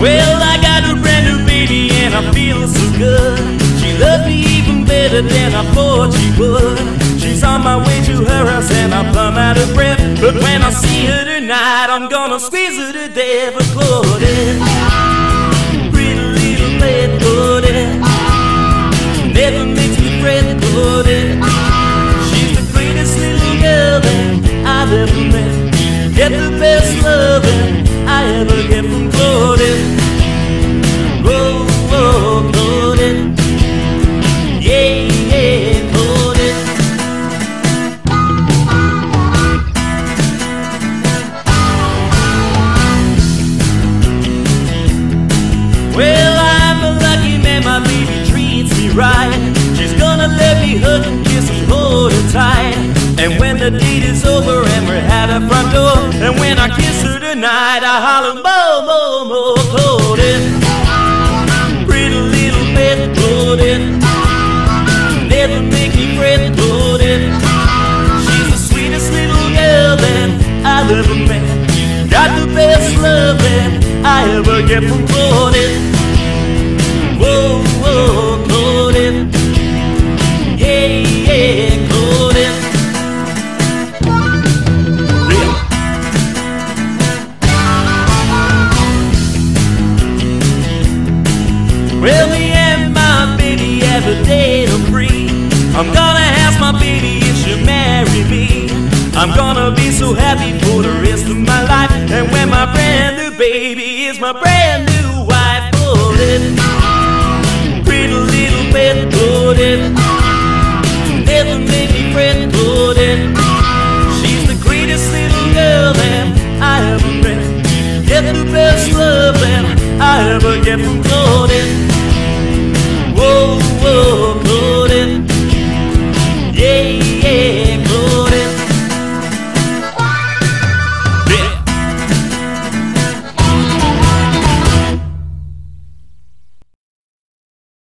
Well, I got a brand new baby and I feel so good. She loved me even better than I thought she would. She's on my way to her house and I'm plumb out of breath. But when I see her tonight, I'm gonna squeeze her to death. for Claudette, pretty little bed, Claudette. Never makes me fret, Claudette. She's the greatest little girl that I've ever met. Get the best loving I ever get. And when the date is over and we're at her front door, and when I kiss her tonight, I holler, Mo, Mo, Mo, Claudette. Pretty little bit, Claudette. Never make me fret, Claudette. She's the sweetest little girl that I've ever met. Got the best loving I ever get from Claudette. A date of free. I'm gonna ask my baby if she'll marry me. I'm gonna be so happy for the rest of my life. And when my brand new baby is my brand new wife, oh, it pretty little bit, oh, it never made me fret, oh, it she's the greatest little girl that I ever met. Get the best love that I ever get from Claudette.